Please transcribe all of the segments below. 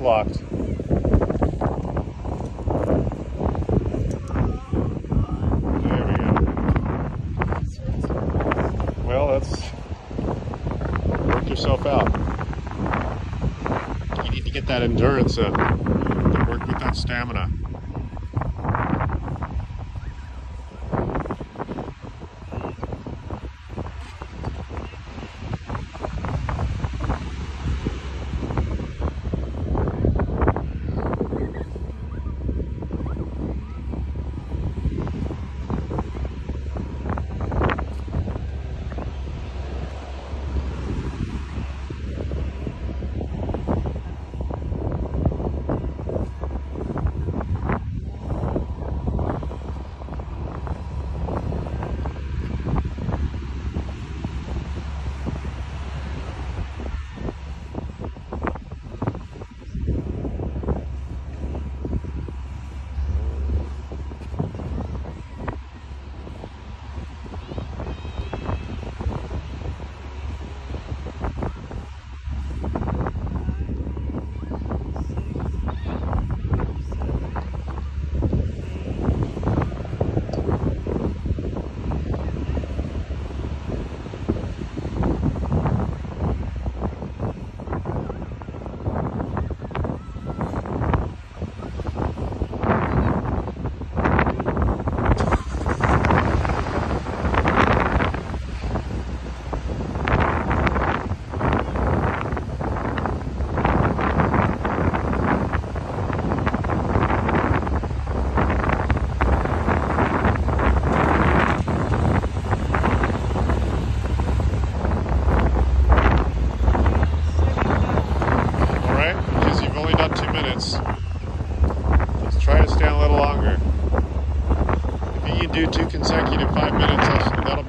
locked. There we go. Well, that's work yourself out. You need to get that endurance up. To work with that stamina.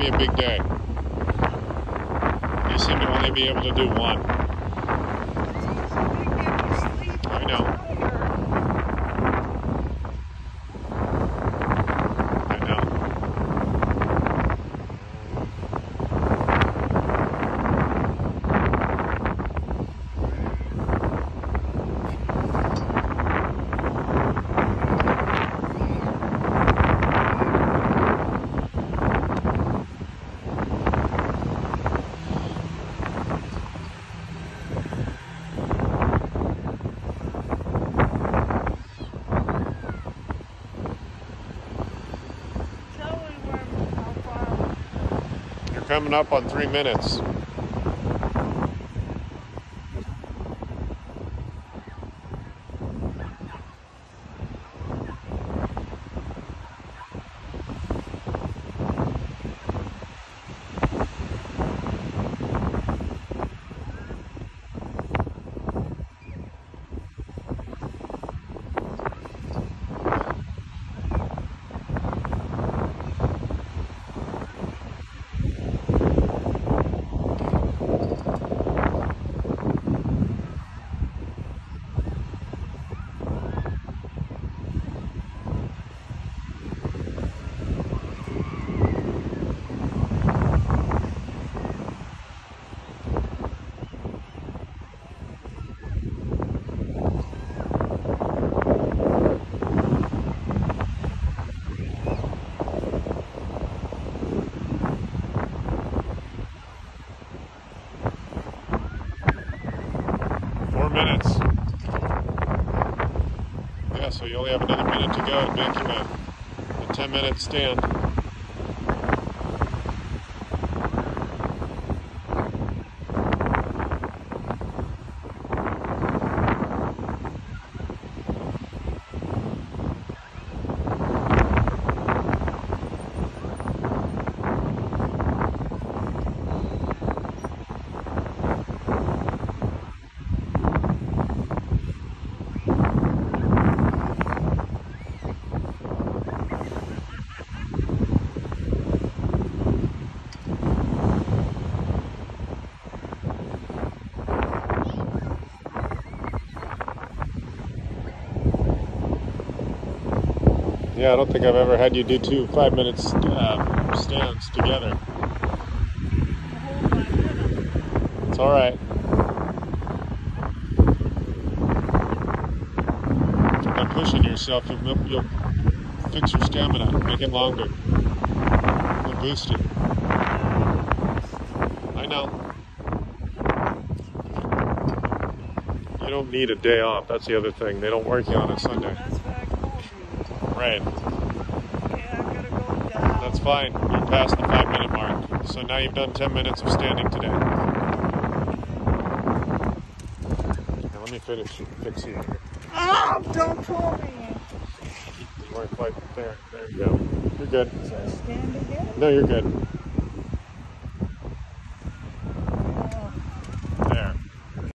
Be a big day. You seem to only be able to do one. I know. Coming up on three minutes. Minutes. Yeah, so you only have another minute to go to a 10 minute stand. Yeah, I don't think I've ever had you do two five minutes um, stands together. It's all right. By pushing yourself, you'll, you'll fix your stamina, make it longer. You'll boost it. I know. You don't need a day off. That's the other thing. They don't work you on a Sunday. That's what I called you. Right. Go. That's fine. You're past the five minute mark. So now you've done 10 minutes of standing today. Now let me finish fixing it. Oh, don't pull me. You weren't quite there. There you go. You're good. So stand again. No, you're good.